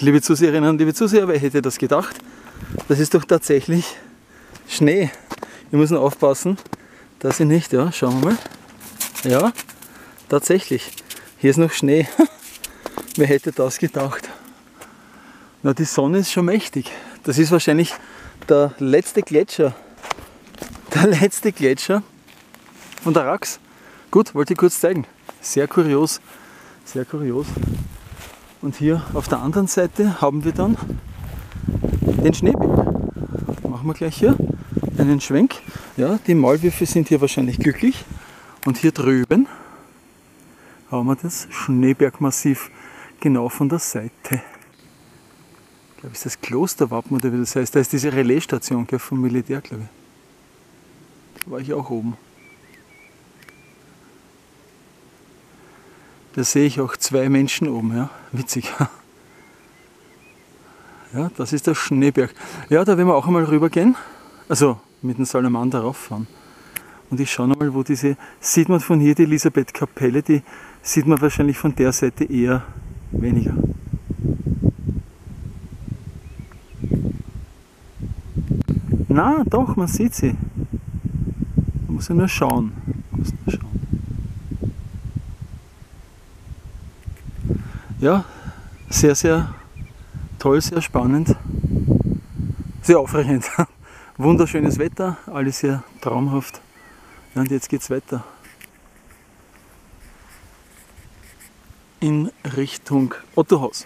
liebe Zuseherinnen und liebe Zuseher, wer hätte das gedacht? Das ist doch tatsächlich Schnee. Wir müssen aufpassen, dass ich nicht, ja, schauen wir mal. Ja, tatsächlich. Hier ist noch Schnee. wer hätte das gedacht? Na, die Sonne ist schon mächtig. Das ist wahrscheinlich der letzte Gletscher. Der letzte Gletscher von der Rax. Gut, wollte ich kurz zeigen. Sehr kurios. Sehr kurios. Und hier auf der anderen Seite haben wir dann den Schneeberg. Machen wir gleich hier einen Schwenk. Ja, die Maulwürfe sind hier wahrscheinlich glücklich. Und hier drüben haben wir das Schneebergmassiv genau von der Seite. Ich glaube, ist das Klosterwappen oder wie das heißt. Da ist diese Relaisstation vom Militär, glaube ich. Da war ich auch oben. Da sehe ich auch zwei Menschen oben, ja. Witzig. Ja, das ist der Schneeberg. Ja, da werden wir auch einmal rüber gehen. Also mit dem Salamander rauffahren. Und ich schaue nochmal, wo diese, sieht man von hier die Elisabeth-Kapelle, die sieht man wahrscheinlich von der Seite eher weniger. Na, doch, man sieht sie. Man muss ja nur schauen. Man muss nur schauen. Ja, sehr, sehr toll, sehr spannend, sehr aufregend. Wunderschönes Wetter, alles sehr traumhaft. Ja, und jetzt geht's weiter. In Richtung Ottohaus.